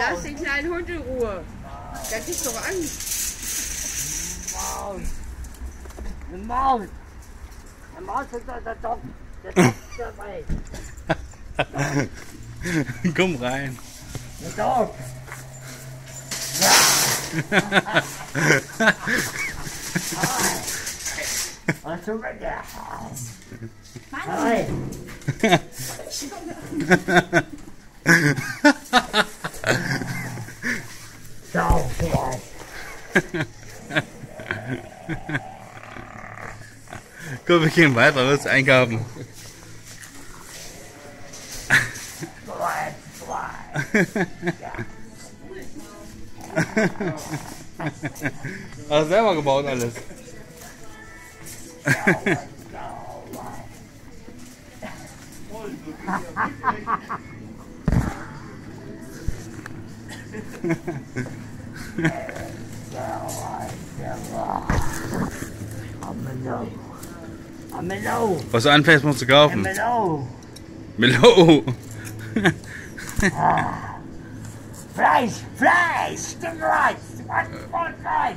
Lass den kleinen Hund in Ruhe. Der kriegt doch. Maus. Eine Maus. Eine Maus ist der Doc. Der Doc ist dabei. Komm rein. Der Doc. Was du mit der Hi. Komm, wir gehen weiter, was einkaufen. Hast selber gebaut alles. Was du anfängst, musst du kaufen. Amelo. Melo. Fleisch, Fleisch. Was von Fleisch?